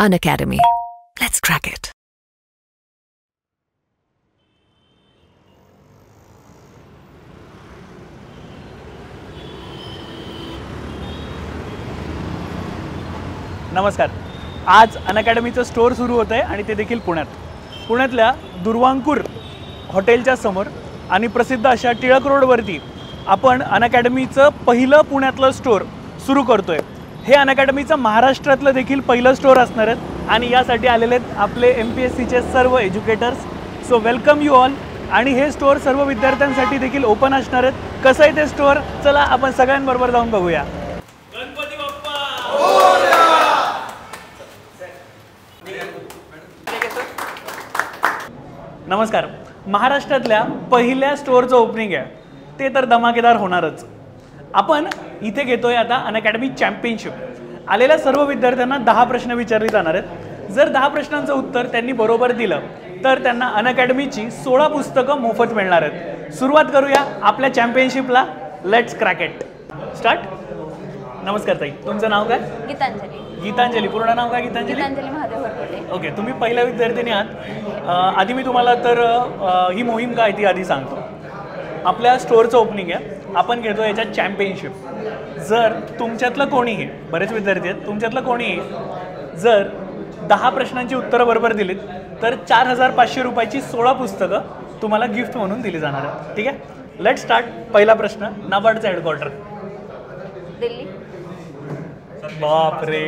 Unacademy. Let's crack it. नमस्कार आज अनअकॅडमीचं store सुरू होतं आहे आणि ते देखील पुण्यात पुण्यातल्या दुर्वांकूर हॉटेलच्या समोर आणि प्रसिद्ध अशा टिळक रोडवरती आपण अनअकॅडमीचं पहिलं पुण्यातलं स्टोअर सुरू करतो आहे हे अनअकॅडमीचं महाराष्ट्रातलं देखील पहिलं स्टोअर असणार आहेत. आणि यासाठी आलेले आहेत आपले एम पी एस सीचे सर्व educators. So welcome you all आणि हे स्टोअर सर्व विद्यार्थ्यांसाठी देखील ओपन असणार आहेत. कसं आहे ते स्टोअर चला आपण सगळ्यांबरोबर जाऊन बघूया. नमस्कार. महाराष्ट्रातल्या पहिल्या स्टोअरचं ओपनिंग आहे. ते तर धमाकेदार होणारच. आपण इथे घेतोय आता अनअकॅडमी चॅम्पियनशिप. आलेल्या सर्व विद्यार्थ्यांना दहा प्रश्न विचारले जाणार आहेत. जर दहा प्रश्नांचं उत्तर त्यांनी बरोबर दिलं तर त्यांना अनअकॅडमीची सोळा पुस्तकं मोफत मिळणार आहेत. सुरुवात करूया आपल्या चॅम्पियनशिपला. लेट्स क्रॅकेट स्टार्ट नमस्कार ताई. तुमचं नाव काय? गीतांजली. गीतांजली. पूर्ण नाव काय गीतांजली? महादेव ओके तुम्ही पहिल्या विद्यार्थिनी आहात. आधी मी तुम्हाला तर ही मोहीम काय ती आधी सांगतो. आपल्या स्टोअरचं ओपनिंग आहे. आपण घेतो याच्यात चॅम्पियनशिप जर तुमच्यातलं कोणीही बरेच विद्यार्थी आहेत तुमच्यातलं कोणीही जर दहा प्रश्नांची उत्तरं बरोबर दिलीत तर चार हजार पाचशे रुपयाची सोळा पुस्तकं तुम्हाला गिफ्ट म्हणून दिली जाणार आहेत. ठीक आहे? लेट स्टार्ट पहिला प्रश्न नाबार्डचा हेडक्वार्टर दिल्ली? बापरे.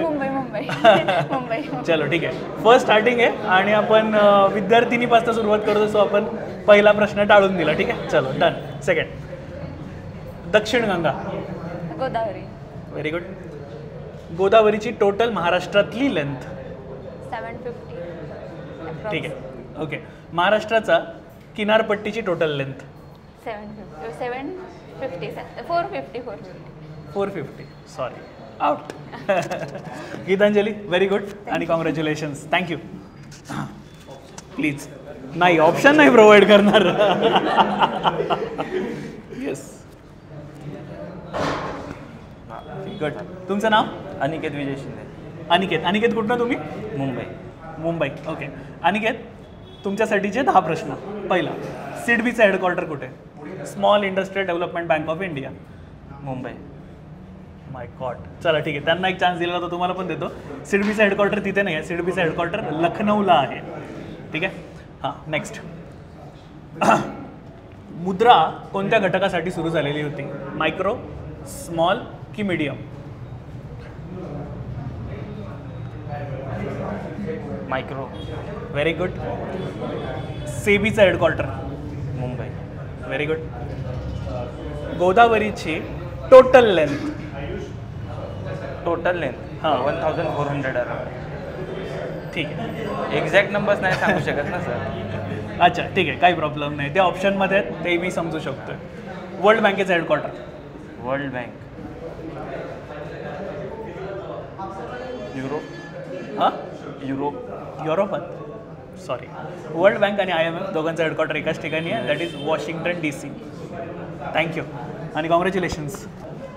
मुंबई मुंबई. मुंबई. चलो ठीक आहे. फर्स्ट स्टार्टिंग आहे आणि आपण विद्यार्थिनीपासून सुरुवात करतो सो आपण पहिला प्रश्न टाळून दिला. ठीक आहे? चलो done second Dakshin Ganga. Godavari. Very good गोदावरीची total महाराष्ट्रातली लेंथ सेवन फिफ्टी ठीक आहे. ओके महाराष्ट्राचा किनारपट्टीची total length seven fifty seven fifty four fifty four fifty four fifty sorry out Geetanjali very good आणि कॉंग्रॅच्युलेशन्स थँक्यू प्लीज नाही option नाही provide करणार yes good तुमचं नाव? अनिकेत विजय शिंदे. अनिकेत. अनिकेत कुठनं तुम्ही? मुंबई. मुंबई. ओके अनिकेत तुमच्यासाठीचे दहा प्रश्न. पहिला सिडबीचं हेडक्वार्टर कुठे? Small industrial development bank of India Mumbai. My god चला ठीक आहे. त्यांना एक चान्स दिला तर तुम्हाला पण देतो. सिडबीचा हेडक्वार्टर तिथे नाही आहे सिडबीचा हेडक्वार्टर लखनौला आहे. ठीक आहे? हां नेक्स्ट मुद्रा कोणत्या घटकासाठी सुरू झालेली होती? मायक्रो स्मॉल की मीडियम मायक्रो व्हेरी गुड सेबीचा हेडक्वार्टर मुंबई. व्हेरी गुड गोदावरीची टोटल लेंथ टोटल लेंथ हां. वन थाउजंड फोर हंड्रेड ठीक आहे. एक्झॅक्ट नंबर्स नाही सांगू शकत ना सर अच्छा ठीक आहे काही प्रॉब्लेम नाही. ते ऑप्शनमध्ये आहेत ते मी समजू शकतो वर्ल्ड बँकेचं हेडक्वार्टर वर्ल्ड बँक युरोप हां युरोप युरोपात सॉरी वर्ल्ड बँक आणि आय एम एफ दोघांचं हेडक्वार्टर एकाच ठिकाणी आहे. That is Washington D C thank you आणि कॉंग्रॅच्युलेशन्स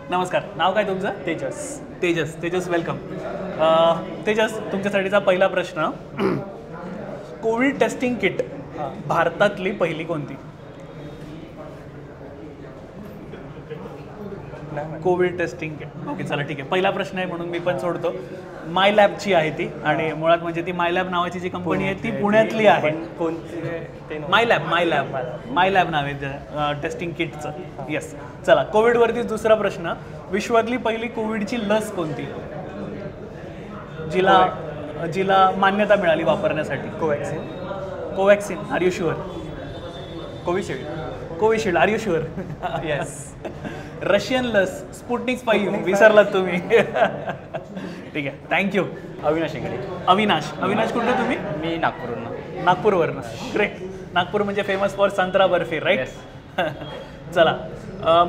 नमस्कार. नाव काय तुमचं? तेजस. तेजस. तेजस वेलकम तेजस तुमच्यासाठीचा पहिला प्रश्न. कोविड टेस्टिंग किट भारतातली पहिली कोणती? Covid testing kit. ओके चला ठीक आहे. पहिला प्रश्न आहे म्हणून मी पण सोडतो. माय लॅबची आहे ती आणि मुळात म्हणजे ती माय लॅब नावाची जी कंपनी आहे ती पुण्यातली आहे. कोणते my lab my lab my lab नाव आहे टेस्टिंग किटचं. येस चला कोविडवरतीच दुसरा प्रश्न. विश्वातली पहिली कोविडची लस कोणती? जिला जिला मान्यता मिळाली वापरण्यासाठी. Covaxin. Covaxin are you sure Covishield Covishield are you sure yes Russian लस स्पुटनिक स्पाई विसरलात तुम्ही ठीक आहे. थँक्यू अविनाश इंगडे अविनाश अविनाश कुठे तुम्ही? मी नागपूरनं नागपूरवरनं. ग्रेट नागपूर म्हणजे फेमस फॉर संत्रा बर्फी राईट चला.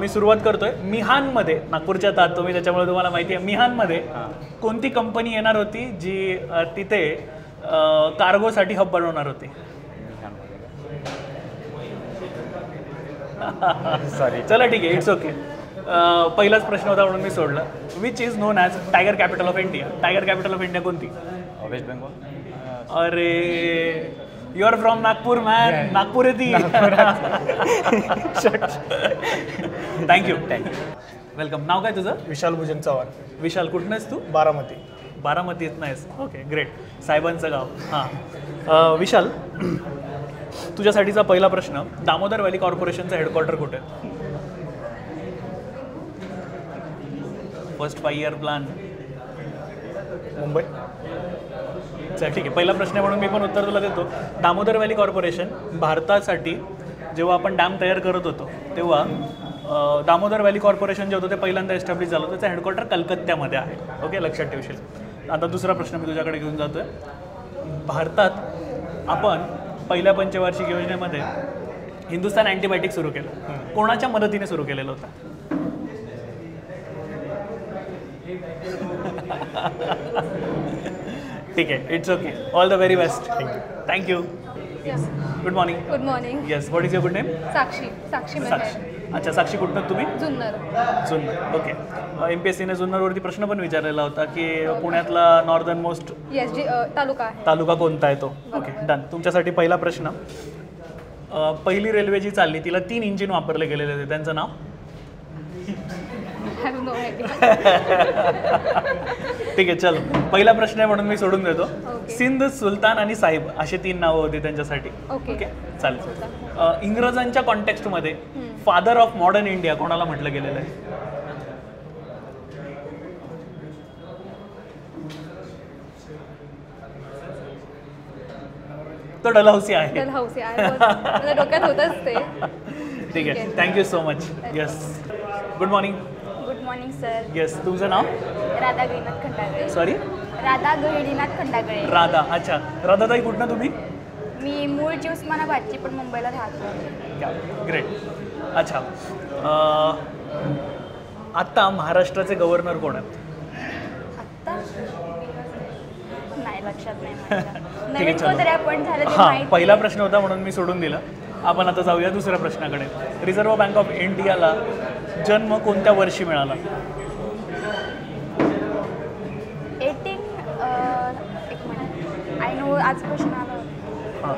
मी सुरुवात करतोय. मिहानमध्ये नागपूरच्या तात तुम्ही त्याच्यामुळे तुम्हाला माहिती आहे मिहानमध्ये कोणती कंपनी येणार होती जी तिथे कार्गोसाठी हब बनवणार होती? सॉरी चला ठीक आहे इट्स ओके पहिलाच प्रश्न होता म्हणून मी सोडलं. Which is known as tiger capital of India tiger capital of India कोणती? वेस्ट बेंगॉल अरे you are from Nagpur man Nagpur आहे ती थँक्यू थँक्यू वेलकम नाव काय तुझं? विशाल भुजन चव्हाण. विशाल कुठनं आहेस तू? बारामती. बारामती येत नाहीस ओके ग्रेट साहेबांचं गाव. हां. विशाल तुझ्यासाठीचा पहिला प्रश्न दामोदर व्हॅली कॉर्पोरेशनचं हेडक्वार्टर कुठे? First five year plan Mumbai. चल ठीक आहे. पहिला प्रश्न म्हणून मी पण उत्तर तुला देतो. दामोदर व्हॅली कॉर्पोरेशन भारतासाठी जेव्हा आपण डॅम तयार करत होतो तेव्हा दामोदर व्हॅली कॉर्पोरेशन जे होतं ते पहिल्यांदा एस्टॅब्लिश झालं होतं. त्याचं हेडक्वार्टर कलकत्त्यामध्ये आहे. ओके लक्षात ठेवशील. आता दुसरा प्रश्न मी तुझ्याकडे घेऊन जातो आहे भारतात आपण पहिल्या पंचवार्षिक योजनेमध्ये हिंदुस्तान अँटीबायोटिक सुरू केलं. कोणाच्या मदतीने सुरू केलेलं होतं? ठीक आहे it's okay all the very best thank you Yes. Good morning good morning yes what is your good name Sakshi Sakshi Sakshi अच्छा साक्षी कुठनं तुम्ही? Junnar Junnar okay M P S सीने जुन्नरवरती प्रश्न पण विचारलेला होता की पुण्यातला नॉर्दर्न मोस्ट येस जी अ, तालुका आहे. तालुका कोणता आहे तो? ओके डन तुमच्यासाठी पहिला प्रश्न. अ, पहिली रेल्वे जी चालली तिला तीन इंजिन वापरले गेलेले होते. त्यांचं नाव? हॅव नो आयडिया ठीक आहे चलो. पहिला प्रश्न आहे म्हणून मी सोडून देतो. सिंध सुलतान आणि साहिब असे तीन नावं होती त्यांच्यासाठी. ओके. चालेल. इंग्रजांच्या कॉन्टेक्स्टमध्ये फादर ऑफ मॉडर्न इंडिया कोणाला म्हटलं गेलेलं आहे? तो डलहौसी आहे. डोक्यात होतच ते. ठीक आहे. Thank you so much yes good morning morning sir yes तुमचं नाव? राधा गहिनाथ खंडागळे. सॉरी राधा गहिनीनाथ खंडागळे. राधा अच्छा. राधाताई कुठनं तुम्ही? मी मूळची उस्मानाबादची पण मुंबईला राहतो. ग्रेट अच्छा. अं, आत्ता महाराष्ट्राचे गव्हर्नर कोण आहेत? आत्ता? नाही लक्षात नाही माझ्या. आहे, नवीन चलो. कोणतरी आपण झालं ते हां माहिती पहिला प्रश्न होता म्हणून मी सोडून दिला. आपण आता जाऊया दुसऱ्या प्रश्नाकडे. रिझर्व्ह बँक ऑफ इंडियाला जन्म कोणत्या वर्षी मिळाला? एटीन एक मिनिट. आय नो आज क्वेश्चन आला हां.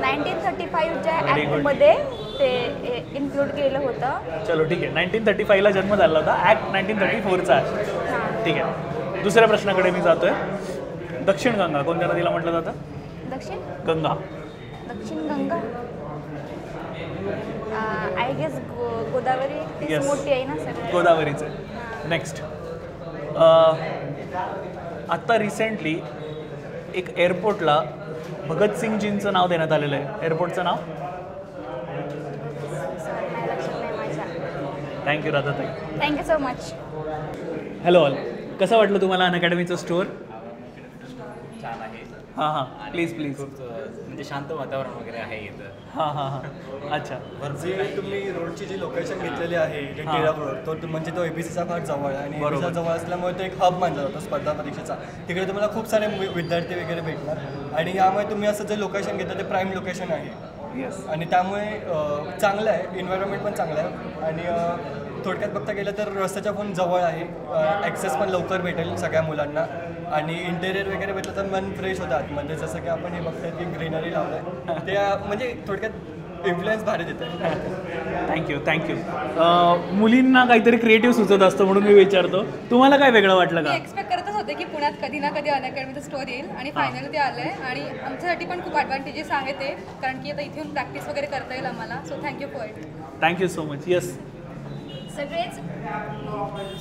Nineteen thirty फाईव्हच्या. ॲक्टमध्ये ते इन्क्लूड केलं होतं. चलो ठीक आहे. नाईन्टीन थर्टी फाईव्हला जन्म झाला होता. ॲक्ट नाईन्टीन थर्टी फोरचा आहे. ठीक आहे. दुसऱ्या प्रश्नाकडे मी जातोय. दक्षिण गंगा कोणत्या नदीला म्हटलं जातं? Dakshin? Ganga. Dakshin Ganga? I guess Godavari Yes. मोठी आहे ना सगळ्यात. गोदावरीचे. नेक्स्ट आत्ता रिसेंटली एक एअरपोर्टला भगतसिंगजींचं नाव देण्यात आलेलं आहे. एअरपोर्टचं नाव? Sorry, नाही लक्षात नाही माझ्या. Thank you Radhatai. Thank you so much hello all कसं वाटलं तुम्हाला अन अकॅडमीचं स्टोअर हां हां. प्लीज प्लीज खूप म्हणजे शांत वातावरण वगैरे आहे इथं. हां हां हां. अच्छा. जी तुम्ही रोडची जी लोकेशन घेतलेली आहे जे हां. टिळक रोड तो तो- म्हणजे तो एबीसीचा फार जवळ आहे आणि बरोबर. जवळ असल्यामुळे तो एक हब मानला जातो स्पर्धा परीक्षेचा. तिकडे तुम्हाला खूप सारे वि- विद्यार्थी वगैरे भेटणार. आणि यामुळे तुम्ही असं जे लोकेशन घेता ते प्राईम लोकेशन आहे. येस आणि त्यामुळे अ, चांगलं आहे. एन्व्हायरमेंट पण चांगलं आहे. आणि अ, थोडक्यात बघता गेलं तर रस्त्याच्या पण जवळ आहे. ॲक्सेस पण लवकर भेटेल सगळ्या मुलांना. आणि इंटेरियर वगैरे भेटलं तर मन फ्रेश होतं आतमध्ये जसं की आपण हे बघतोय की ग्रीनरी लावलं आहे ते अ, म्हणजे थोडक्यात इन्फ्लुएन्स भारी देत आहे थँक्यू थँक्यू मुलींना काहीतरी क्रिएटिव्ह सुचत असतं म्हणून मी विचारतो. तुम्हाला काय वेगळं वाटलं मी का एक्सपेक्ट करतच होते की पुण्यात कधी ना कधी अनअकॅडमीचं स्टोअर येईल आणि फायनली ते आलं आहे आणि आमच्यासाठी पण खूप ॲडव्हान्टेजेस आहे ते. कारण की आता इथे येऊन प्रॅक्टिस वगैरे करता येईल आम्हाला. So thank you for it thank you so much yes सगळेच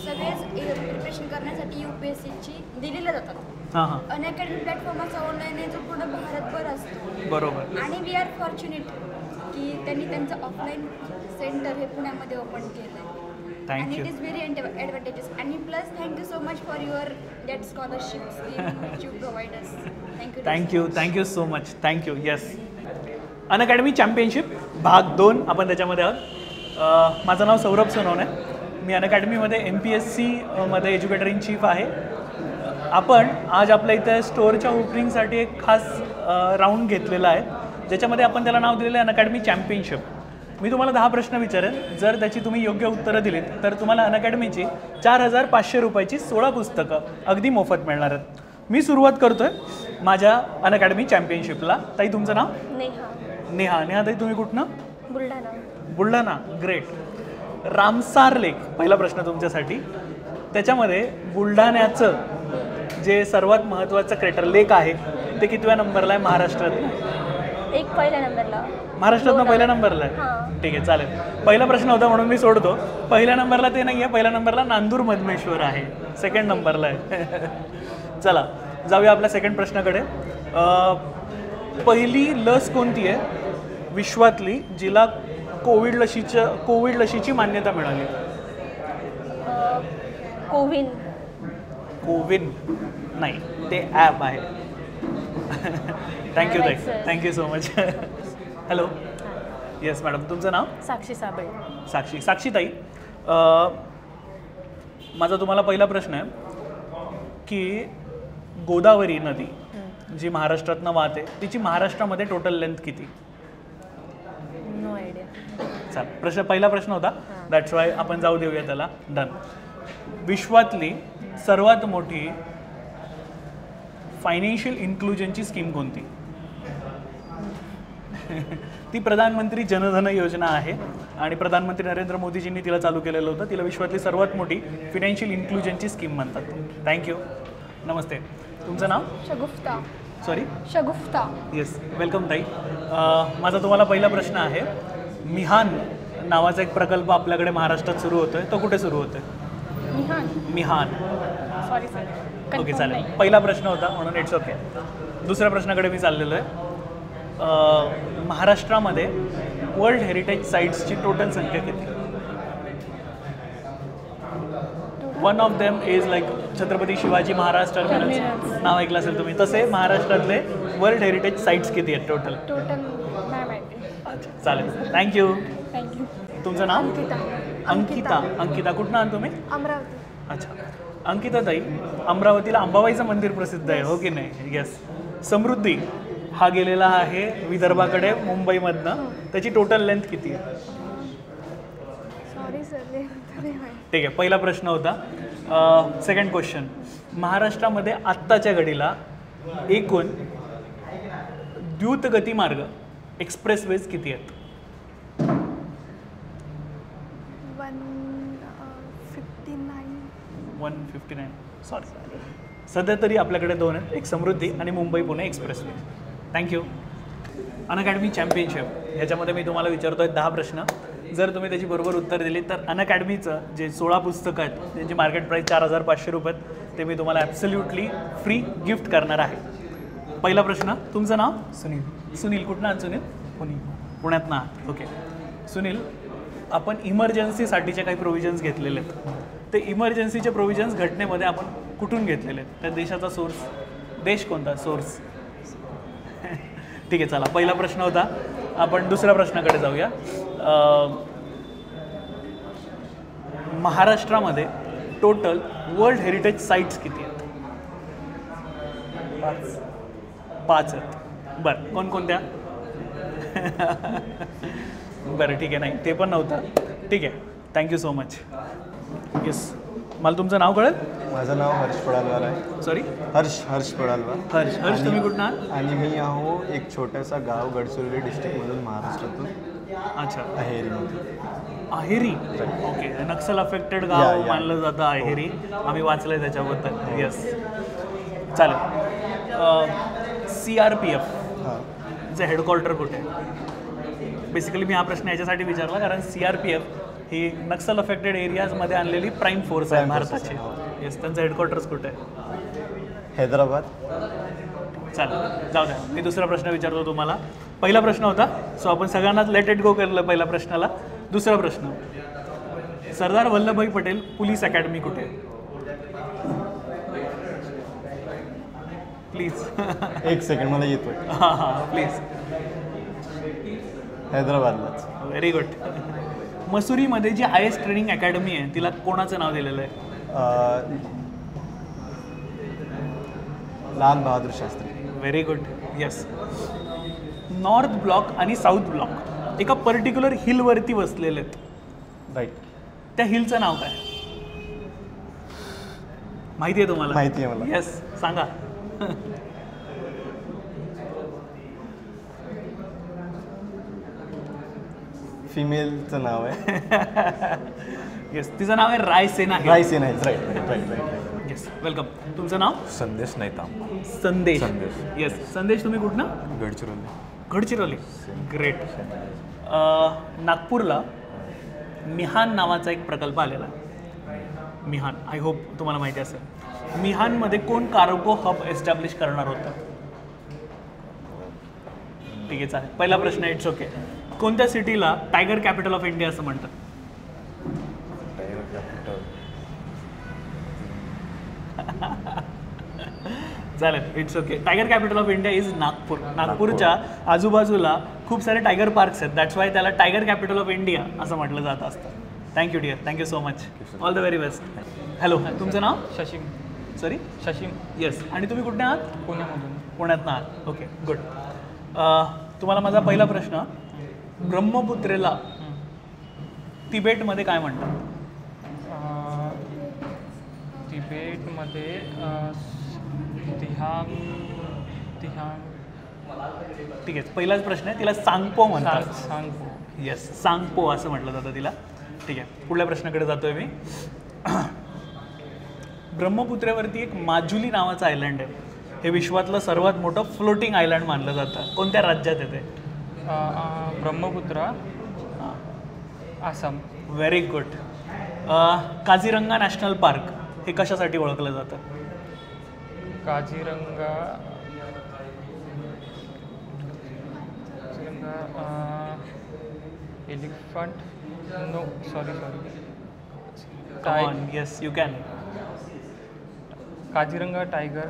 सगळेच प्रिपरेशन करण्यासाठी यू पी एस सीची दिलेल्या जातात. अनअकॅडमी प्लॅटफॉर्मचा ऑनलाईन आहे जो पूर्ण भारतभर असतो. बरोबर. आणि वी आर फॉर्च्युनेट की त्यांनी त्यांचं ऑफलाईन सेंटर हे पुण्यामध्ये ओपन केलं आहे आणि. इट इज व्हेरी ॲडव्हान्टेजेस आणि plus thank you so much for your date scholarship you provide us thank you thank you thank you so much thank you yes Unacademy championship भाग दोन. आपण त्याच्यामध्ये आहोत. माझं नाव सौरभ सोनवणे. मी अन अकॅडमीमध्ये एम पी एस सी मध्ये एज्युकेटर इन चीफ आहे. आपण आज आपल्या इथं स्टोअरच्या ओपनिंगसाठी एक खास राऊंड घेतलेला आहे. ज्याच्यामध्ये आपण त्याला नाव दिलेलं आहे अन अकॅडमी चॅम्पियनशिप. मी तुम्हाला दहा प्रश्न विचारेन. जर त्याची तुम्ही योग्य उत्तरं दिलीत तर तुम्हाला अनअकॅडमीची चार हजार पाचशे रुपयाची सोळा पुस्तकं अगदी मोफत मिळणार आहेत. मी सुरुवात करतोय माझ्या अनअकॅडमी चॅम्पियनशिपला. ताई तुमचं नाव? नेहा. नेहा. नेहा ताई तुम्ही कुठनं? Buldhana. Buldhana great. Ramsar lake पहिला प्रश्न तुमच्यासाठी. त्याच्यामध्ये बुलढाण्याचं जे सर्वात महत्त्वाचं क्रेटर लेक आहे ते कितव्या नंबरला आहे महाराष्ट्रात एक पहिल्या नंबरला. महाराष्ट्रातनं पहिल्या नंबरला आहे? हां. ठीक आहे चालेल. पहिला प्रश्न होता म्हणून मी सोडतो. पहिल्या नंबरला ते नाही आहे पहिल्या नंबरला नांदूर मधमेश्वर आहे. सेकंड नंबरला आहे. चला जाऊया आपल्या सेकंड प्रश्नाकडे. पहिली लस कोणती आहे? विश्वातली जिला कोविड लशीच्या कोविड लशीची मान्यता मिळाली. कोविन. कोविन. नाही ते ॲप आहे. थँक्यू ताई. Thank you so much hello yes madam तुमचं नाव? साक्षी साबळे. साक्षी. साक्षीताई अ, माझा तुम्हाला पहिला प्रश्न आहे की गोदावरी नदी जी महाराष्ट्रातनं वाहते तिची महाराष्ट्रामध्ये टोटल लेंथ किती? चाल प्रश्न पहिला प्रश्न होता. दॅट्स वाय आपण जाऊ देऊया त्याला. डन विश्वातली सर्वात मोठी फायनान्शियल इन्क्लुजनची स्कीम कोणती? ती प्रधानमंत्री जनधन योजना आहे आणि प्रधानमंत्री नरेंद्र मोदीजींनी तिला चालू केलेलं होतं. तिला विश्वातली सर्वात मोठी फिनान्शियल इन्क्लुजनची स्कीम म्हणतात. थँक्यू नमस्ते. तुमचं नाव? Shagufta. Sorry Shagufta. Yes welcome ताई. माझा तुम्हाला पहिला प्रश्न आहे. मिहान नावाचा एक प्रकल्प आपल्याकडे महाराष्ट्रात सुरू होतोय. तो कुठे सुरू होतोय? निहान मिहान. सॉरी सर ओके चालेल. पहिला प्रश्न होता म्हणून इट्स ओके दुसऱ्या प्रश्नाकडे मी चाललेलो आहे. महाराष्ट्रामध्ये वर्ल्ड हेरिटेज साईट्सची टोटल संख्या किती? One of them is like Chhatrapati Shivaji Maharaj terminals नाव ऐकलं असेल तुम्ही. तसे महाराष्ट्रातले वर्ल्ड हेरिटेज साईट्स किती आहेत टोटल टोटल अच्छा चालेल. थँक्यू थँक्यू तुमचं नाव? अंकिता. अंकिता. अंकिता कुठनं आहात तुम्ही अमरावती. अच्छा. अंकिता ताई अमरावतीला अंबाबाईचं मंदिर प्रसिद्ध आहे हो की नाही? येस समृद्धी. हा गेलेला आहे विदर्भाकडे मुंबईमधनं. त्याची टोटल लेंथ किती आहे? सॉरी सर ठीक आहे. पहिला प्रश्न होता. सेकंड क्वेश्चन महाराष्ट्रामध्ये आत्ताच्या घडीला एकूण द्रुतगती मार्ग एक्सप्रेसवेज किती आहेत? One fifty nine. One fifty nine. Sorry सध्या तरी आपल्याकडे दोन आहेत. एक समृद्धी आणि Mumbai Pune expressway thank you Unacademy championship ह्याच्यामध्ये मी तुम्हाला विचारतोय दहा प्रश्न. जर तुम्ही त्याची बरोबर उत्तर दिली तर अनअकॅडमीचं जे सोळा पुस्तकं आहेत त्यांची मार्केट प्राईस चार हजार पाचशे रुपये आहेत, ते मी तुम्हाला ॲब्सल्युटली फ्री गिफ्ट करणार आहे. पहिला प्रश्न तुमचं नाव? सुनील. सुनील कुठनं आहात सुनील? पुणे. पुण्यात ना? ओके सुनील आपण इमर्जन्सीसाठीचे काही प्रोव्हिजन्स घेतलेले आहेत. ते इमर्जन्सीचे प्रोव्हिजन्स घटनेमध्ये आपण कुठून घेतलेले आहेत? त्या देशाचा सोर्स देश कोणता? सोर्स ठीक आहे चला. पहिला प्रश्न होता. आपण दुसऱ्या प्रश्नाकडे जाऊया. महाराष्ट्रामध्ये टोटल वर्ल्ड हेरिटेज साईट्स किती आहेत? पाच आहेत. बरं कोणकोणत्या बरं ठीक आहे नाही ते पण नव्हतं. ठीक आहे थँक्यू सो मच येस मला तुमचं नाव कळेल? माझं नाव हर्ष पडालवार आहे. सॉरी हर्ष हर्ष पडालवार हर्ष हर्ष तुम्ही कुठं आहात? आणि मी आहो एक छोटासा गाव गडचिरोली डिस्ट्रिक्टमधून महाराष्ट्रातून. अच्छा. अहेरीमधून. अहेरी? ओके नक्सल अफेक्टेड गाव या. मानलं जातं अहेरी. आम्ही वाचलंय त्याच्याबद्दल. येस चालेल. सी आर पी एफ हां. चे हेडक्वार्टर कुठे? आहे बेसिकली मी हा प्रश्न याच्यासाठी विचारला कारण सी आर पी एफ ही नक्सल अफेक्टेड एरियाजमध्ये आणलेली प्राईम फोर्स आहे भारताची. येस त्यांचं हेडक्वार्टर्स कुठे? आहे हैदराबाद. चालेल जाऊ द्या. मी दुसरा प्रश्न विचारतो तुम्हाला. पहिला प्रश्न होता सो आपण सगळ्यांनाच लेट इट गो केलं पहिल्या प्रश्नाला. दुसरा प्रश्न. सरदार वल्लभभाई पटेल पोलीस अकॅडमी कुठे? आहे प्लीज. एक सेकंड मला येतोय. हां हां प्लीज. हैदराबादलाच. Very good मसुरीमध्ये G I S training academy आहे तिला कोणाचं नाव दिलेलं आहे? Lal Bahadur Shastri. Very good yes north block आणि साऊथ ब्लॉक एका पर्टिक्युलर हिलवरती बसलेले आहेत. राईट त्या हिलचं नाव काय? माहिती आहे तुम्हाला? माहिती आहे मला. येस सांगा. फिमेलचं नाव आहे. येस तिचं नाव आहे Raisina. Raisen right right right right yes welcome तुमचं नाव? संदेश नाहीता संदेश. संदेश. येस संदेश तुम्ही कुठनं? गडचिरोली. गडचिरोली. ग्रेट नागपूरला मिहान नावाचा एक प्रकल्प आलेला आहे. मिहान. आय होप तुम्हाला माहिती असेल. मिहानमध्ये कोण कार्गो हब एस्टॅब्लिश करणार होतं? ठीक आहे चालेल. पहिला प्रश्न इट्स ओके कोणत्या सिटीला टायगर कॅपिटल ऑफ इंडिया असं म्हणतात? चालेल it's okay tiger capital of India is Nagpur. नागपूरच्या आजूबाजूला खूप सारे टायगर पार्क्स आहेत. दॅट्स वाय त्याला टायगर कॅपिटल ऑफ इंडिया असं म्हटलं जात असतं. Thank you dear thank you so much all the very best hello तुमचं नाव? शशिम सॉरी शशिम येस आणि तुम्ही कुठे आहात? पुण्यामधून. पुण्यातनं आहात. ओके गुड तुम्हाला माझा पहिला प्रश्न ब्रह्मपुत्रेला तिबेटमध्ये काय म्हणतात? तिबेटमध्ये तिहांग तिहांग. ठीक आहे पहिलाच प्रश्न आहे तिला सांगपो म्हणतात. सांग सांग येस सांगपो असं म्हटलं जातं तिला. ठीक आहे पुढल्या प्रश्नाकडे जातोय मी. ब्रह्मपुत्रेवरती एक माजुली नावाचं आयलंड आहे. हे विश्वातलं सर्वात मोठं फ्लोटिंग आयलंड मानलं जातं. कोणत्या राज्यात येते Brahmaputra. Assam. Very good Kaziranga national park हे कशासाठी ओळखलं जातं? Kaziranga. Elephant no sorry sorry yes you can Kaziranga tiger.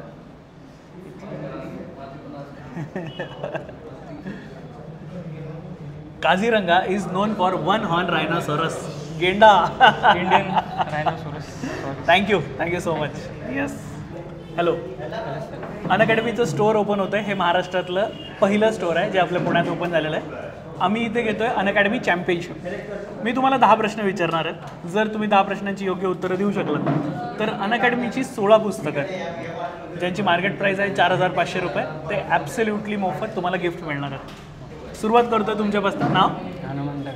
Kaziranga is known for one horn rhinoceros गेंडा. Indian rhinoceros sorry thank you thank you so much yes hello अनअकॅडमीचं store open होतं आहे हे महाराष्ट्रातलं पहिलं स्टोअर आहे जे आपल्या पुण्यात ओपन झालेलं आहे. आम्ही इथे घेतो आहे अनअकॅडमी चॅम्पियनशिप. मी तुम्हाला दहा प्रश्न विचारणार आहेत. जर तुम्ही दहा प्रश्नांची योग्य उत्तरं देऊ शकलात तर अनअकॅडमीची सोळा पुस्तकं आहेत. ज्यांची मार्केट प्राईस आहे चार हजार पाचशे रुपये. ते ॲब्सल्युटली मोफत तुम्हाला गिफ्ट मिळणार आहे सुरुवात करतो तुमच्यापासून. नाव? हनुमंत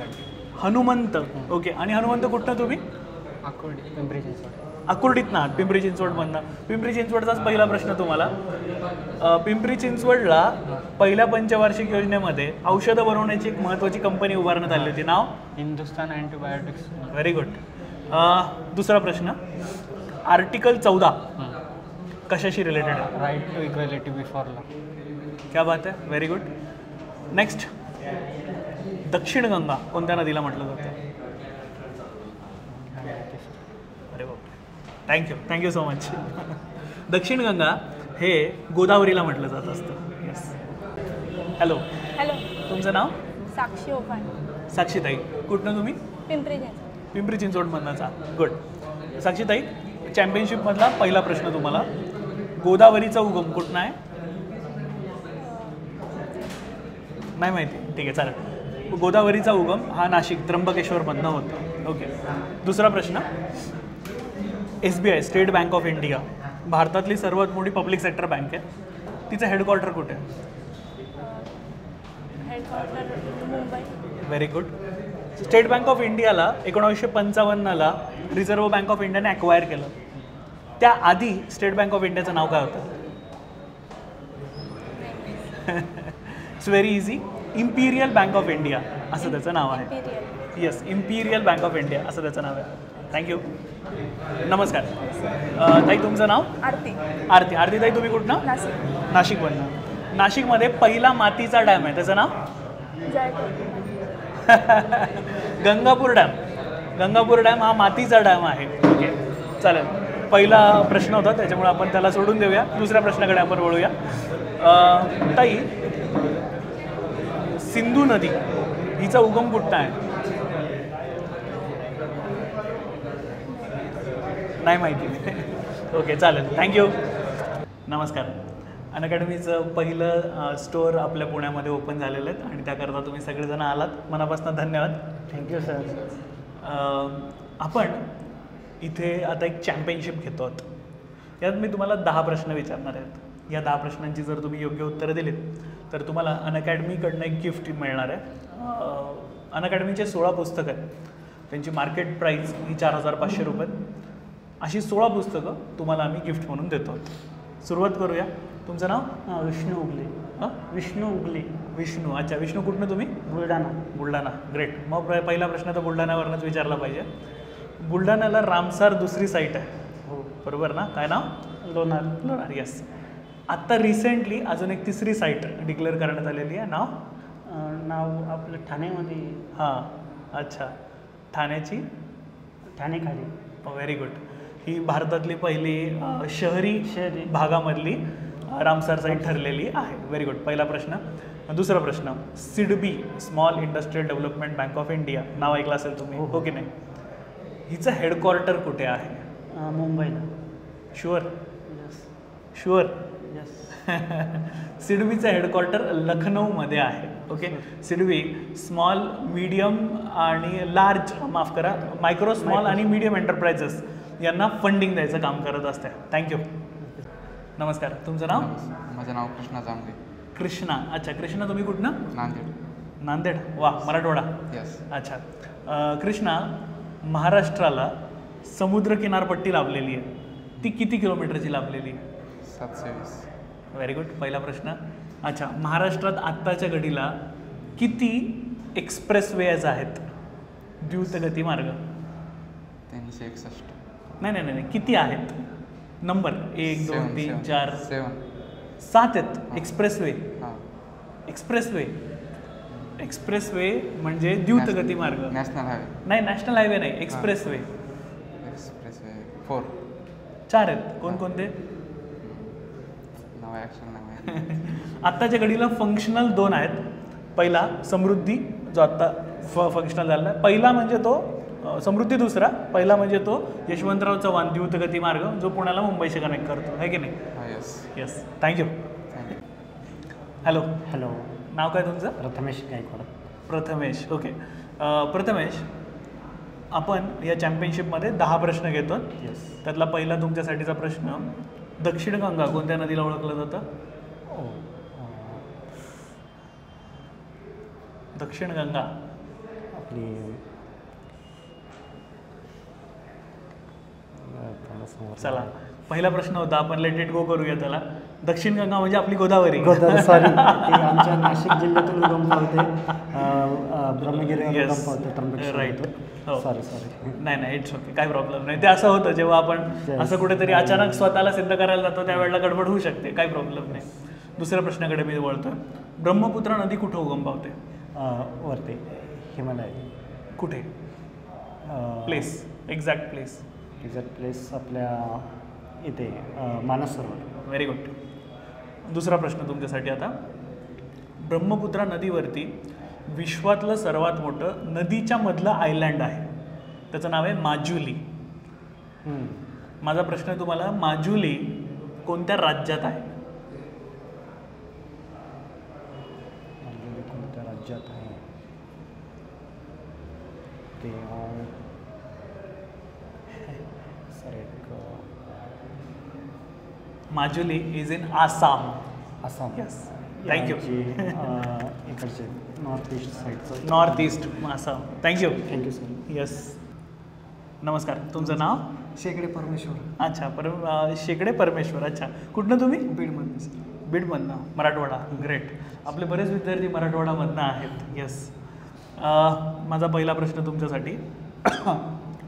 हनुमंत. ओके. आणि हनुमंत कुठनं तुम्ही? पिंपरी चिंचवड. आहात पिंपरी चिंचवडमधनं. पिंपरी चिंचवडचाच पहिला प्रश्न तुम्हाला. पिंपरी चिंचवडला पहिल्या पंचवार्षिक योजनेमध्ये औषधं बनवण्याची एक महत्त्वाची कंपनी उभारण्यात आली होती. नाव? हिंदुस्तान अँटीबायोटिक्स व्हेरी गुड दुसरा प्रश्न. आर्टिकल चौदा. कशाशी रिलेटेड आहे right to equality before law क्या बात आहे व्हेरी गुड नेक्स्ट दक्षिण गंगा कोणत्या नदीला म्हटलं जातं अरे बापरे थँक्यू थँक्यू सो मच दक्षिण गंगा हे गोदावरीला म्हटलं जात असतं. येस हॅलो हॅलो तुमचं नाव? साक्षी ओफान. साक्षीताई. कुठनं तुम्ही? पिंपरी चिंचवड पिंपरी चिंचवडमधनंचा गुड साक्षीताई चॅम्पियनशिपमधला पहिला प्रश्न तुम्हाला. गोदावरीचा उगम कुठनं आहे? नाही माहिती. ठीक आहे चालेल. गोदावरीचा उगम हा नाशिक त्र्यंबकेश्वरमधनं होतो. ओके दुसरा प्रश्न. S B I state bank of India भारतातली सर्वात मोठी पब्लिक सेक्टर बँक आहे. तिचं हेडक्वार्टर कुठे? आहे headquarter Mumbai. Very good state bank of इंडियाला एकोणावीसशे पंचावन्नला रिझर्व्ह बँक ऑफ इंडियाने अक्वायर केलं. त्याआधी स्टेट बँक ऑफ इंडियाचं नाव काय होतं? It's very easy imperial bank of India असं त्याचं नाव आहे. Yes imperial bank of India असं त्याचं नाव आहे. थँक्यू नमस्कार. ताई तुमचं नाव? आरती. आरती. आरती ताई तुम्ही कुठनं? नाशिक. नाशिकमधनं नाशिकमध्ये पहिला मातीचा डॅम आहे. त्याचं नाव? गंगापूर डॅम. गंगापूर डॅम हा मातीचा डॅम आहे. ओके. चालेल. पहिला प्रश्न होता त्याच्यामुळे आपण त्याला सोडून देऊया. दुसऱ्या प्रश्नाकडे आपण वळूया. ताई सिंधू नदी हिचा उगम कुठं आहे? नाही माहिती. ओके चालेल. थँक्यू नमस्कार. अनअकॅडमीचं पहिलं स्टोअर आपल्या पुण्यामध्ये ओपन झालेलं आहे आणि त्याकरता तुम्ही सगळेजण आलात. मनापासून धन्यवाद. थँक्यू सर आपण इथे आता एक चॅम्पियनशिप घेतो आहोत. यात मी तुम्हाला दहा प्रश्न विचारणार आहेत. या दहा प्रश्नांची जर तुम्ही योग्य उत्तरं दिलीत तर तुम्हाला अनअकॅडमीकडनं एक गिफ्ट मिळणार आहे. अनअकॅडमीचे सोळा पुस्तकं आहेत. त्यांची मार्केट प्राईस ही चार हजार पाचशे रुपये. अशी सोळा पुस्तकं तुम्हाला आम्ही गिफ्ट म्हणून देतो. सुरुवात करूया. तुमचं नाव? विष्णू उगले. हां? विष्णू उगले. विष्णू. अच्छा विष्णू कुठनं तुम्ही? बुलढाणा. बुलढाणा. ग्रेट मग पहिला प्रश्न तर बुलढाण्यावरनंच विचारला पाहिजे. बुलढाण्याला रामसार दुसरी साईट आहे. हो. बरोबर ना? काय नाव? लोणार. लोणार येस आत्ता रिसेंटली अजून एक तिसरी साईट डिक्लेअर करण्यात आलेली आहे. नाव? नाव आपलं ठाण्यामध्ये हां. अच्छा. ठाण्याची? ठाणेखाली. व्हेरी गुड ही भारतातली पहिली अ, शहरी शहरी. भागामधली अ, रामसार साईट ठरलेली आहे. व्हेरी गुड पहिला प्रश्न. दुसरा प्रश्न. SIDBI small industrial development bank of India नाव ऐकलं असेल तुम्ही? हो की नाही? हिचं हेडक्वार्टर कुठे आहे? अं, मुंबईला. शुअर यस शुअर यस सिडबीचं हेडक्वार्टर लखनौमध्ये आहे. ओके सिडबी स्मॉल मीडियम आणि लार्ज माफ करा मायक्रो स्मॉल आणि मीडियम एंटरप्राइजेस यांना फंडिंग द्यायचं काम करत असते थँक्यू नमस्कार. तुमचं नाव? माझं नाव कृष्णा जांभे कृष्णा. अच्छा कृष्णा तुम्ही कुठनं? नांदेड. नांदेड. वा मराठवाडा. यस अच्छा. कृष्णा महाराष्ट्राला समुद्र किनारपट्टी लाभलेली आहे. ती किती किलोमीटरची लाभलेली आहे? सातशे वीस. व्हेरी गुड पहिला प्रश्न. अच्छा महाराष्ट्रात आत्ताच्या घडीला किती एक्सप्रेस वेज आहेत? द्रुतगती मार्ग? तीनशे एकसष्ट. नाही नाही नाही नाही. किती आहेत? नंबर एक दोन तीन. चार. सेवन सात आहेत. एक्सप्रेस वे हां. एक्सप्रेस वे एक्सप्रेस वे म्हणजे द्रुतगती मार्ग. नॅशनल हायवे नाही नॅशनल हायवे नाही. Express way express way four चार आहेत. कोणकोणते आत्ताच्या घडीला फंक्शनल दोन आहेत. पहिला समृद्धी जो आत्ता फ फंक्शनल झालेला आहे. पहिला म्हणजे तो समृद्धी दुसरा. पहिला म्हणजे तो यशवंतराव चव्हाण द्रुतगती मार्ग जो पुण्याला मुंबईशी कनेक्ट करतो. आहे की नाही? हां yes yes thank you thank you hello hello नाव काय तुमचं? प्रथमेश गायकवाड. प्रथमेश. ओके प्रथमेश आपण या चॅम्पियनशिपमध्ये दहा प्रश्न घेतो. येस त्यातला पहिला तुमच्यासाठीचा प्रश्न दक्षिण गंगा कोणत्या नदीला ओळखलं जातं? ओ दक्षिण गंगा. आपली चला पहिला प्रश्न होता आपण लेट इट गो करूया त्याला. दक्षिण गंगा म्हणजे आपली गोदावरी. गोदावरी सॉरी आमच्या नाशिक जिल्ह्यातून उगम पावते Right. हो. सॉरी सॉरी नाही नाही इट्स ओके काही प्रॉब्लेम नाही. ते असं होतं जेव्हा आपण. असं कुठेतरी अचानक स्वतःला सिद्ध करायला जातो त्यावेळेला गडबड होऊ शकते. काही प्रॉब्लेम नाही. दुसऱ्या प्रश्नाकडे मी वळतोय. ब्रह्मपुत्रा नदी कुठं उगम पावते वरती हिमालय कुठे? Place exact place exact place आपल्या इथे मानस सरोवर. व्हेरी गुड दुसरा प्रश्न तुमच्यासाठी आता. ब्रह्मपुत्रा नदीवरती विश्वातलं सर्वात मोठं नदीच्या मधलं आयलँड आहे. त्याचं नाव आहे माजुली. माझा प्रश्न तुम्हाला माजुली कोणत्या राज्यात आहे मालवणी कोणत्या राज्यात आहे ते अं, सर एक अं, माजुली इज इन आसाम आसाम. यांची, अं, इकडचे north east साईडचं north east Assam thank you thank you sir yes नमस्कार. तुमचं नाव? शेकडे परमेश्वर. अच्छा पर शेकडे परमेश्वर. अच्छा. कुठनं तुम्ही? बीडमध्ये सर बीडमधनं. मराठवाडा. ग्रेट आपले बरेच विद्यार्थी मराठवाडामधनं आहेत. येस माझा पहिला प्रश्न तुमच्यासाठी.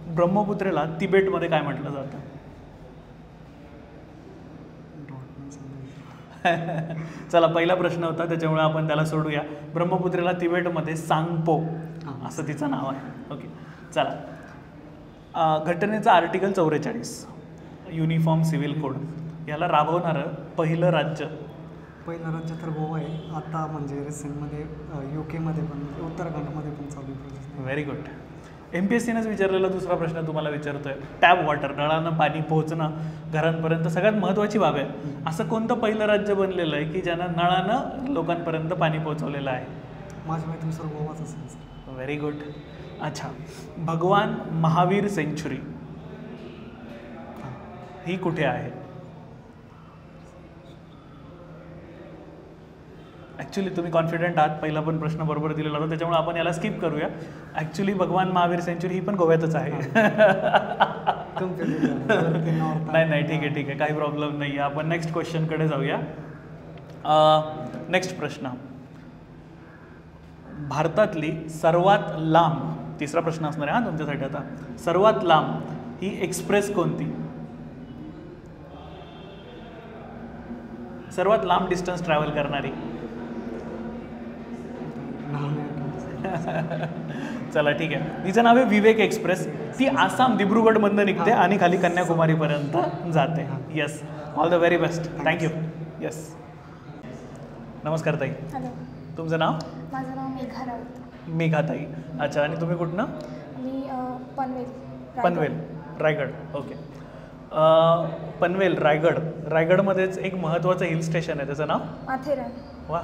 ब्रह्मपुत्रेला तिबेटमध्ये काय म्हटलं जातं? चला पहिला प्रश्न होता त्याच्यामुळे आपण त्याला सोडूया. ब्रह्मपुत्रेला तिबेटमध्ये सांगपो असं तिचं नाव आहे. ओके चला. घटनेचं आर्टिकल चौवेचाळीस युनिफॉर्म सिव्हिल कोड. याला राबवणारं पहिलं राज्य. पहिलं राज्य तर गोवा आहे. आता म्हणजे रिसेंटमध्ये यू केमध्ये पण उत्तराखंडमध्ये पण चालू very good M P S सीनंच विचारलेला दुसरा प्रश्न तुम्हाला विचारतोय. टॅप वॉटर नळानं पाणी पोहोचणं घरांपर्यंत सगळ्यात महत्त्वाची बाब आहे. असं कोणतं पहिलं राज्य बनलेलं आहे की ज्यानं नळानं लोकांपर्यंत पाणी पोहोचवलेलं आहे? माझ्या माहितीनुसार गोवाच असेल व्हेरी गुड अच्छा. भगवान महावीर सेंच्युरी ही कुठे आहे? ॲक्च्युली तुम्ही कॉन्फिडंट आहात. पहिला पण प्रश्न बरोबर दिलेला होता. त्याच्यामुळे आपण याला स्किप करूया. ॲक्च्युली भगवान महावीर सेंच्युरी ही पण गोव्यातच आहे. नाही नाही ठीक आहे ठीक आहे. काही प्रॉब्लेम नाही. आहे आपण नेक्स्ट क्वेश्चनकडे जाऊया. नेक्स्ट प्रश्न. भारतातली सर्वात लांब तिसरा प्रश्न असणार आहे हा तुमच्यासाठी आता. सर्वात लांब ही एक्सप्रेस कोणती? सर्वात लांब डिस्टन्स ट्रॅव्हल करणारी. चला ठीक आहे. तिचं नाव आहे विवेक एक्सप्रेस. ती आसाम दिब्रुगडमधनं निघते आणि खाली कन्याकुमारीपर्यंत जाते. Yes all the very best thank you yes नमस्कार ताई. हॅलो तुमचं नाव? माझं नाव मेघा राऊत. मेघाताई. अच्छा आणि तुम्ही कुठनं? मी पनवेल रायगड. पनवेल रायगड. ओके अं, पनवेल रायगड. रायगडमध्येच एक महत्त्वाचं हिल स्टेशन आहे. त्याचं नाव? माथेरान. वा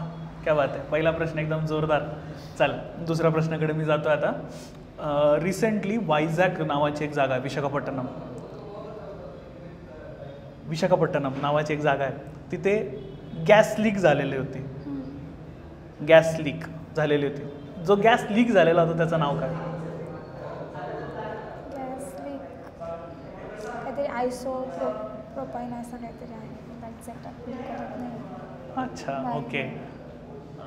क्या बात आहे पहिला प्रश्न एकदम जोरदार. चाल दुसऱ्या प्रश्नाकडे मी जातो आता. रिसेंटली वायझॅक नावाची एक जागा आहे विशाखापट्टणम. विशाखापट्टणम नावाची एक जागा आहे. तिथे गॅस लीक झालेली होती. गॅस लीक झालेली होती. जो गॅस लीक झालेला होता त्याचं नाव काय? आयसो प्रोपाईन असं काहीतरी आहे. अच्छा. ओके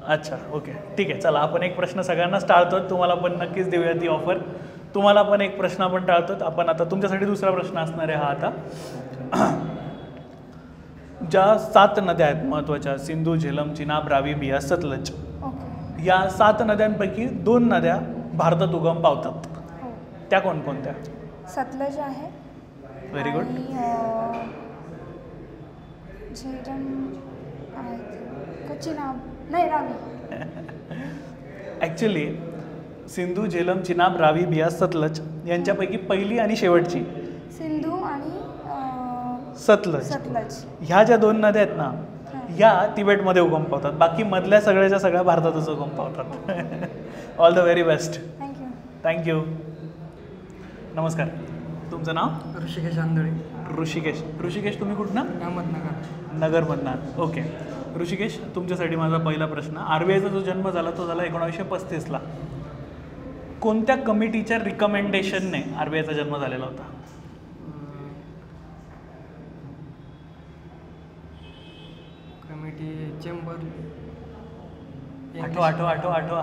अच्छा ओके ठीक आहे चला आपण एक प्रश्न सगळ्यांनाच टाळतो तुम्हाला पण नक्कीच देऊया ती ऑफर तुम्हाला पण एक प्रश्न आपण टाळतो आपण आता तुमच्यासाठी दुसरा प्रश्न असणार आहे हा आता. ज्या सात नद्या आहेत महत्त्वाच्या सिंधू झेलम चिनाब रावी बिया सतलज. या सात नद्यांपैकी दोन नद्या भारतात उगम पावतात. हो. त्या कोणकोणत्या? सतलज आहे. व्हेरी गुड झेलम नाव नाही रावी. ॲक्च्युली सिंधू झेलम चिनाब रावी बिया सतलज यांच्यापैकी पहिली आणि शेवटची. सिंधू आणि सतलज. सतलज. ह्या ज्या दोन नद्या आहेत ना ह्या तिबेटमध्ये उगम पावतात. बाकी मधल्या सगळ्याच्या सगळ्या भारतातच उगम पावतात. All the very best thank you thank you नमस्कार. तुमचं नाव? ऋषिकेश आंधळे. ऋषिकेश. ऋषिकेश तुम्ही कुठनं? अहमदनगर. नगरमधनं. ओके ऋषिकेश तुमच्यासाठी माझा पहिला प्रश्न. आर बी आयचा जो जन्म झाला तो झाला एकोणावीसशे पस्तीसला कोणत्या कमिटीच्या रिकमेंडेशनने आर बी आयचा जन्म झालेला होता? Committee chamber. आठवा आठवा आठवा आठवा.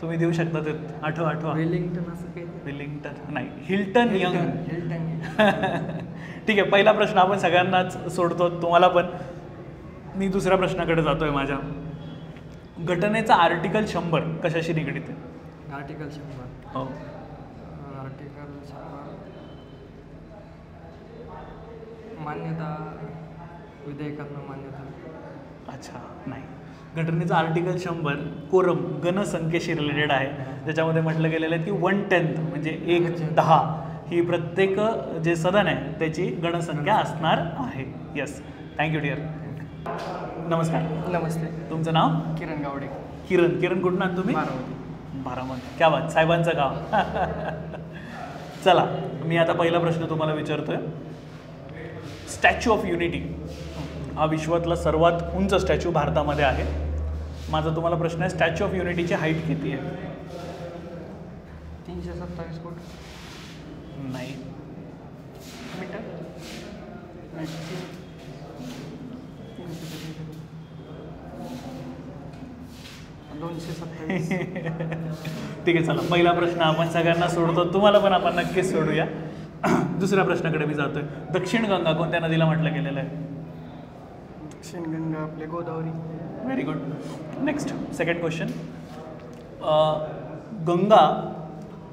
तुम्ही देऊ शकता ते. आठवा आठवा. वेलिंग्टन असं काही विलिंग्टन नाही. Hilton young. हिल्टन ठीक आहे पहिला प्रश्न आपण सगळ्यांनाच सोडतो तुम्हाला पण. मी दुसऱ्या प्रश्नाकडे जातोय माझ्या. घटनेचा आर्टिकल शंभर कशाशी निगडीत आहे? आर्टिकल शंभर. हो. आर्टिकल शंभर. मान्यता विधेयकांना मान्यता. अच्छा नाही. घटनेचं आर्टिकल शंभर कोरम गणसंख्येशी रिलेटेड आहे. ज्याच्यामध्ये म्हटलं गेलेलं आहे की वन टेन्थ म्हणजे एक दहा ही प्रत्येक जे सदन आहे त्याची गणसंख्या असणार आहे. येस थँक्यू डिअर नमस्कार. नमस्ते. तुमचं नाव? किरण गावडे. किरण. किरण कुठून आहात तुम्ही? बारामती. बारामती. क्या बात साहेबांचं गाव. चला मी आता पहिला प्रश्न तुम्हाला विचारतोय. स्टॅच्यू ऑफ युनिटी हा विश्वातला सर्वात उंच स्टॅच्यू भारतामध्ये आहे. माझा तुम्हाला प्रश्न आहे स्टॅच्यू ऑफ युनिटीची हाईट किती आहे? तीनशे सत्तावीस फूट. नाही. मीटर. दोनशे सत्तावीस. ठीक आहे चला. पहिला प्रश्न आपण सगळ्यांना सोडतो. तुम्हाला पण आपण नक्कीच सोडूया. दुसऱ्या प्रश्नाकडे मी जातोय. दक्षिण गंगा कोणत्या नदीला म्हटलं गेलेलं आहे? दक्षिणगंगा आपले Godavari. Very good next second question Ganga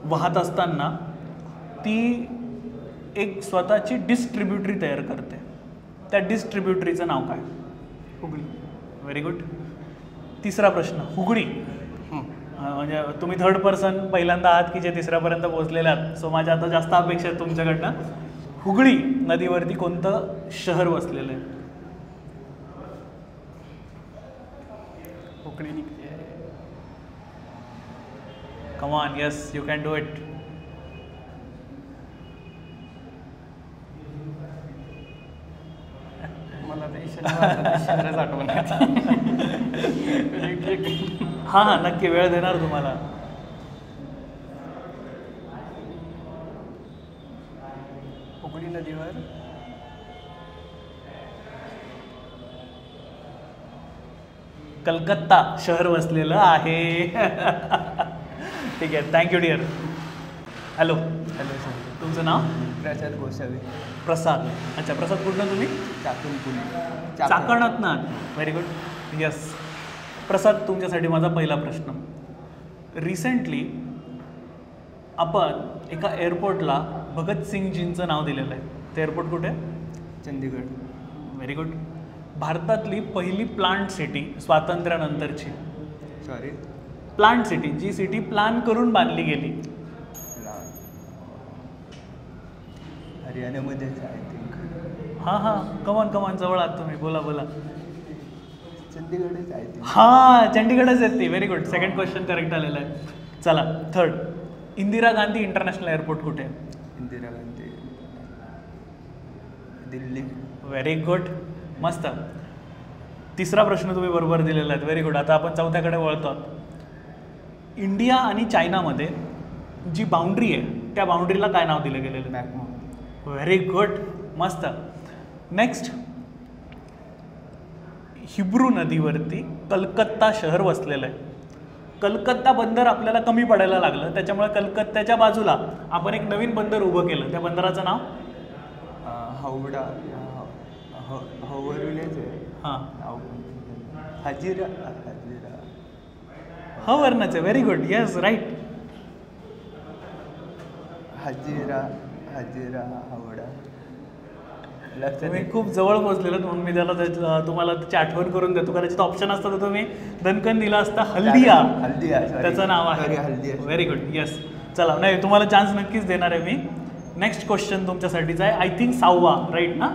वाहत असताना ती एक स्वतःची डिस्ट्रीब्युटरी तयार करते. त्या डिस्ट्रीब्युटरीचं नाव काय? हुगली व्हेरी गुड तिसरा प्रश्न हुगळी म्हणजे तुम्ही थर्ड पर्सन पहिल्यांदा आहात की जे तिसऱ्यापर्यंत पोहोचलेले आहात? सो माझ्या आता जास्त अपेक्षा आहेत तुमच्याकडनं. हुगळी नदीवरती कोणतं शहर वसलेलं आहे? हुगळी निघते. Come on yes you can do it मला ते शहरच आठवण हां हां नक्की वेळ देणार तुम्हाला. हुगळी नदीवर. कलकत्ता शहर वसलेलं आहे. ठीक आहे thank you dear hello hello sir तुमचं नाव? प्रसाद गोसावी. प्रसाद. अच्छा प्रसाद कुठनं तुम्ही? चाकण पुणे चाकणात ना व्हेरी गुड यस प्रसाद तुमच्यासाठी माझा पहिला प्रश्न. रिसेंटली आपण एका एअरपोर्टला भगतसिंगजींचं नाव दिलेलं आहे. ते एअरपोर्ट कुठे आहे? चंदीगड. व्हेरी गुड भारतातली पहिली प्लांट सिटी स्वातंत्र्यानंतरची. सॉरी प्लांट सिटी जी सिटी प्लॅन करून बांधली गेली. हरियाणामध्येच आय थिंक हां हां. कमान कमान जवळ आहात तुम्ही. बोला बोला. चंदीगडच हां चंडीगडच आहेत ती. Very good second question correct आलेलं आहे. चला third Indira Gandhi international airport कुठे? इंदिरा गांधी दिल्ली. व्हेरी गुड मस्त. तिसरा प्रश्न तुम्ही बरोबर दिलेला आहे. व्हेरी गुड आता आपण चौथ्याकडे वळतो. आहोत. इंडिया आणि चायनामध्ये जी बाउंड्री आहे त्या बाउंड्रीला काय नाव दिलं गेलेलं मॅकमो. व्हेरी गुड मस्त. नेक्स्ट हिब्रू नदीवरती कलकत्ता शहर वसलेलं आहे. कलकत्ता बंदर आपल्याला कमी पडायला लागलं. त्याच्यामुळे कलकत्त्याच्या बाजूला आपण एक नवीन बंदर उभं केलं. त्या बंदराचं नाव? हावडा हवरूनच आहे. हां. हजिरा हजिरा. आहे. Very good yes right Hazira Hazira Howrah. तुम्ही. खूप जवळ पोहोचलेलं म्हणून मी त्याला तुम्हाला त्याची आठवण करून देतो. कदाचित ऑप्शन असतं तर तुम्ही दणकन दिला असता हल्दिया. हल्दिया. त्याचं नाव आहे. हल्दिया. व्हेरी गुड येस चला नाही तुम्हाला चान्स नक्कीच देणार आहे मी. नेक्स्ट क्वेश्चन तुमच्यासाठीचा आहे. आय थिंक सहावा राईट ना.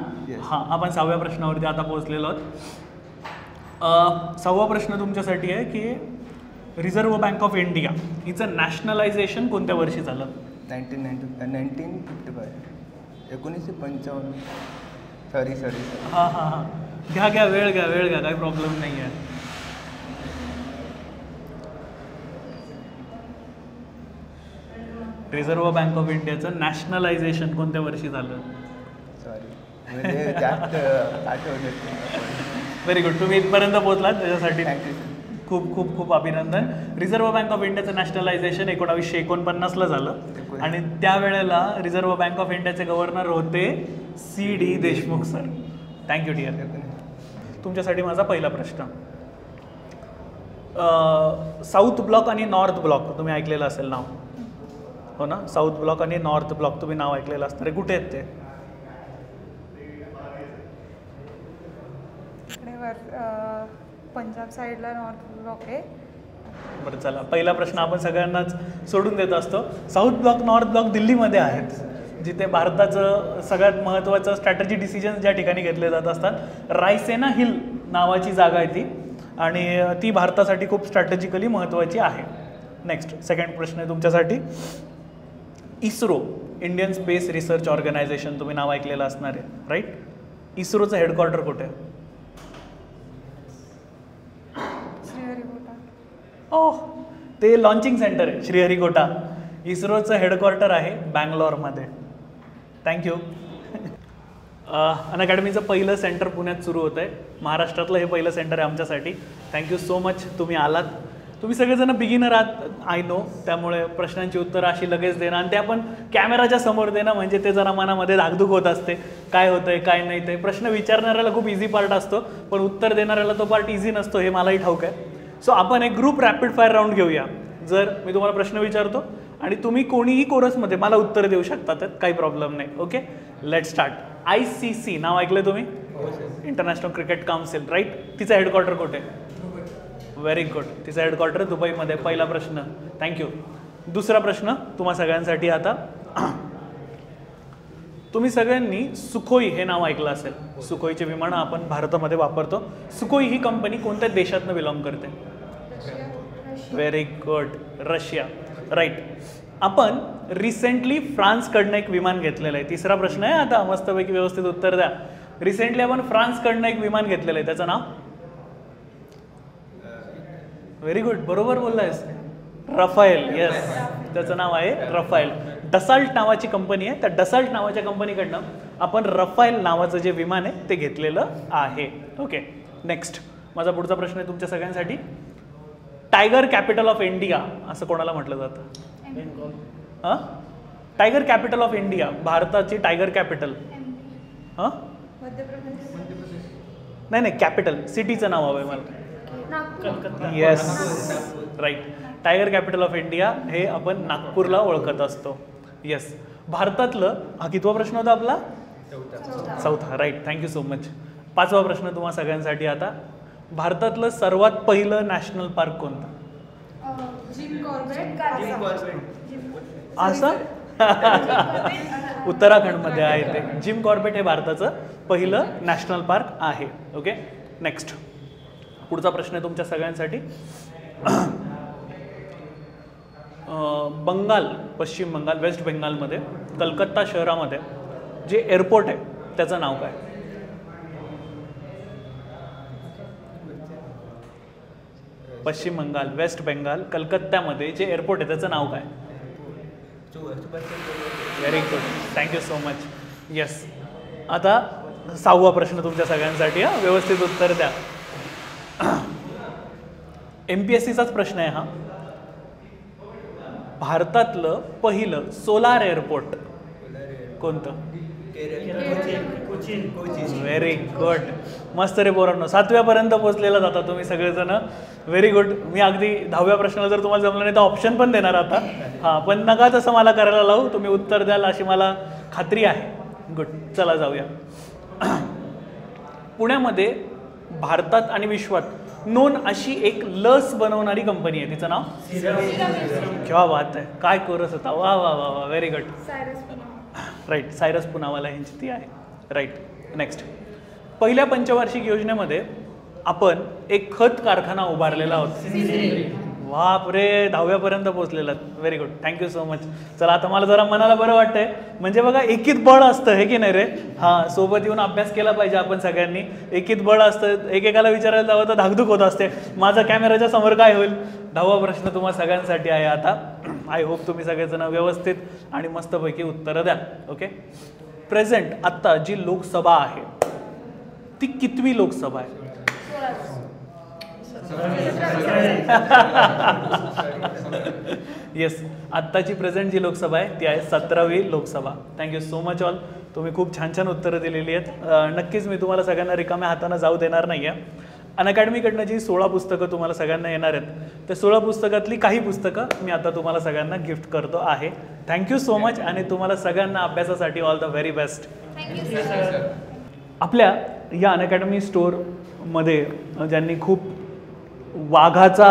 हां आपण सहाव्या प्रश्नावरती आता पोहोचलेलो आहोत. सहावा प्रश्न तुमच्यासाठी आहे की रिझर्व्ह बँक ऑफ इंडिया हिचं नॅशनलायझेशन कोणत्या वर्षी झालं? Nineteen ninety nineteen fifty five एकोणीसशे पंचावन्न. सॉरी सॉरी हां हां हां. घ्या घ्या वेळ घ्या वेळ घ्या काही प्रॉब्लेम नाही आहे रिझर्व्ह बँक ऑफ इंडियाचं नॅशनलायझेशन कोणत्या वर्षी झालं? सॉरी जास्त व्हेरी गुड तुम्ही इथपर्यंत पोहोचलात त्याच्यासाठी खूप खूप खूप अभिनंदन. रिझर्व्ह बँक ऑफ इंडियाचं नॅशनलायझेशन एकोणावीसशे एकोणपन्नासला झालं. आणि त्यावेळेला रिझर्व्ह बँक ऑफ इंडियाचे गव्हर्नर होते C D Deshmukh sir thank you dear तुमच्यासाठी माझा पहिला प्रश्न. साऊथ ब्लॉक आणि नॉर्थ ब्लॉक तुम्ही ऐकलेलं असेल नाव? हो ना? साऊथ ब्लॉक आणि नॉर्थ ब्लॉक तुम्ही नाव ऐकलेलं असणार आहे कुठे आहेत ते? पंजाब साईडला नॉर्थ ब्लॉक आहे. बरं चला. पहिला प्रश्न आपण सगळ्यांनाच सोडून देत असतो. साऊथ ब्लॉक नॉर्थ ब्लॉक दिल्लीमध्ये आहेत जिथे भारताचं सगळ्यात महत्त्वाचं स्ट्रॅटजी डिसिजन ज्या ठिकाणी घेतले जात असतात रायसेना हिल नावाची जागा आहे ती. आणि ती भारतासाठी खूप स्ट्रॅटेजिकली महत्त्वाची आहे. नेक्स्ट सेकंड प्रश्न आहे तुमच्यासाठी. ISRO Indian space research organisation तुम्ही नाव ऐकलेलं असणार आहे राईट इस्रोचं हेडक्वार्टर कुठे? आहे श्रीहरिकोटा ओह ते लॉन्चिंग सेंटर आहे श्रीहरिकोटा इस्रोचं हेडक्वार्टर आहे बँगलोरमध्ये. थँक्यू अन अकॅडमीचं पहिलं सेंटर पुण्यात सुरू होतं आहे महाराष्ट्रातलं हे पहिलं सेंटर आहे आमच्यासाठी. थँक्यू सो मच तुम्ही आलात. तुम्ही सगळेजण बिगिनर आहात आय नो त्यामुळे प्रश्नांची उत्तरं अशी लगेच देणं. आणि ते आपण कॅमेराच्या समोर देणं म्हणजे ते जरा मनामध्ये धाकधूक होत असते. काय होतं आहे काय नाही ते प्रश्न विचारणाऱ्याला खूप इझी पार्ट असतो. पण उत्तर देणाऱ्याला तो पार्ट इझी नसतो हे मलाही ठाऊक आहे. सो आपण एक ग्रुप रॅपिड फायर राऊंड घेऊया. जर मी तुम्हाला प्रश्न विचारतो आणि तुम्ही कोणीही कोरसमध्ये मला उत्तर देऊ शकता तर काही प्रॉब्लेम नाही. Okay let start I C C नाव ऐकलं तुम्ही? इंटरनॅशनल क्रिकेट काउन्सिल राईट तिचं हेडक्वार्टर कुठे? व्हेरी गुड तिचा हेडक्वार्टर दुबईमध्ये. पहिला प्रश्न. थँक्यू दुसरा प्रश्न तुम्हा सगळ्यांसाठी आता. तुम्ही सगळ्यांनी सुखोई हे नाव ऐकलं असेल. सुखोईचे विमानं आपण भारतामध्ये वापरतो. सुखोई ही कंपनी कोणत्या देशातनं बिलॉंग करते? Very good Russia. राईट आपण रिसेंटली फ्रान्सकडनं एक विमान घेतलेलं आहे. तिसरा प्रश्न आहे आता मस्तपैकी व्यवस्थित उत्तर द्या. रिसेंटली आपण फ्रान्सकडनं एक विमान घेतलेलं आहे. त्याचं नाव? व्हेरी गुड बरोबर बोललायस. रफायल येस त्याचं नाव आहे रफायल डसाल्ट नावाची कंपनी आहे. त्या डसाल्ट नावाच्या कंपनीकडनं आपण रफाएल नावाचं जे विमान आहे ते घेतलेलं आहे. ओके नेक्स्ट माझा पुढचा प्रश्न आहे तुमच्या सगळ्यांसाठी. टायगर कॅपिटल ऑफ इंडिया असं कोणाला म्हटलं जातं? हां? टायगर कॅपिटल ऑफ इंडिया भारताची टायगर कॅपिटल हां? नाही नाही कॅपिटल सिटीचं नाव हवं आहे मला yes right tiger capital of India हे आपण नागपूरला ओळखत असतो. येस भारतातलं हा कितवा प्रश्न होता आपला? चौथा. राईट थँक्यू सो मच पाचवा प्रश्न तुम्हा सगळ्यांसाठी आता. भारतातलं सर्वात पहिलं नॅशनल पार्क कोणतं? जिम कॉर्बेट असं? उत्तराखंडमध्ये आहे ते. जिम कॉर्बेट हे भारताचं पहिलं नॅशनल पार्क आहे. ओके नेक्स्ट पुढचा प्रश्न आहे तुमच्या सगळ्यांसाठी. बंगाल पश्चिम बंगाल वेस्ट बेंगालमध्ये कलकत्ता शहरामध्ये जे एअरपोर्ट आहे त्याचं नाव काय? पश्चिम बंगाल वेस्ट बेंगाल कलकत्त्यामध्ये जे एअरपोर्ट आहे त्याचं नाव काय? Very good thank you so much yes आता सहावा प्रश्न तुमच्या सगळ्यांसाठी हा. व्यवस्थित उत्तर द्या. एम पी एस सीचाच प्रश्न आहे हा. भारतातलं पहिलं सोलार एअरपोर्ट. कोणतं? व्हेरी गुड मस्त रे पोरांनो. सातव्यापर्यंत पोहोचलेला जाता तुम्ही सगळेजण. व्हेरी गुड मी अगदी दहाव्या प्रश्नाला जर तुम्हाला जमलं नाही तर ऑप्शन पण देणार आता. हां पण नका तसं मला करायला लावू. तुम्ही उत्तर द्याल अशी मला खात्री आहे. गुड चला जाऊया. पुण्यामध्ये भारतात आणि विश्वात नोन अशी एक लस बनवणारी कंपनी आहे. तिचं नाव? केव्हा बात आहे. काय कोरस होता. वा वा वा वा. Very good right Cyrus Poonawalla यांची ती आहे. राईट नेक्स्ट पहिल्या पंचवार्षिक योजनेमध्ये आपण एक खत कारखाना उभारलेला आहोत बाप रे दहाव्यापर्यंत पोहोचलेला. Very good thank you so much चला आता मला जरा मनाला बरं वाटतंय. म्हणजे बघा एकीत बळ असतं हे की नाही रे? हां सोबत येऊन अभ्यास केला पाहिजे आपण सगळ्यांनी. एकीत बळ असतं एकेकाला विचारायला जावं तर धाकधूक होत असते. माझं कॅमेराच्या समोर काय होईल? दहावा प्रश्न तुम्हाला सगळ्यांसाठी आहे आता. आय होप तुम्ही सगळेजण व्यवस्थित आणि मस्तपैकी उत्तरं द्या. ओके प्रेझेंट आत्ता जी लोकसभा आहे ती कितवी लोकसभा आहे? येस आत्ताची प्रेझेंट जी लोकसभा आहे ती आहे सतरावी Lok Sabha. Thank you so much all तुम्ही खूप छान छान उत्तरं दिलेली आहेत. नक्कीच मी तुम्हाला सगळ्यांना रिकाम्या हातानं जाऊ देणार नाही आहे अनअकॅडमीकडनं जी सोळा पुस्तकं तुम्हाला सगळ्यांना येणार आहेत त्या सोळा पुस्तकातली काही पुस्तकं मी आता तुम्हाला सगळ्यांना गिफ्ट करतो आहे. थँक्यू सो मच आणि तुम्हाला सगळ्यांना अभ्यासासाठी ऑल द व्हेरी बेस्ट आपल्या या अनअकॅडमी स्टोअरमध्ये ज्यांनी खूप वाघाचा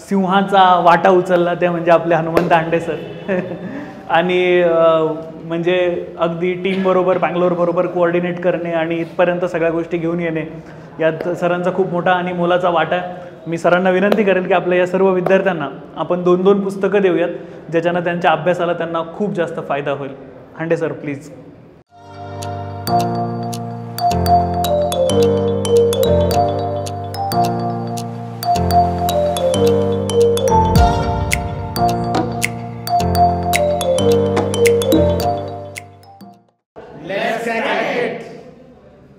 सिंहाचा वाटा उचलला ते म्हणजे आपले हनुमंत दांडे सर आणि म्हणजे अगदी टीमबरोबर बँगलोरबरोबर कोऑर्डिनेट करणे आणि इथपर्यंत सगळ्या गोष्टी घेऊन येणे यात सरांचा खूप मोठा आणि मोलाचा वाटा आहे. मी सरांना विनंती करेन की आपल्या या सर्व विद्यार्थ्यांना आपण दोन दोन पुस्तकं देऊयात ज्याच्यानं त्यांच्या अभ्यासाला त्यांना खूप जास्त फायदा होईल. Hande sir please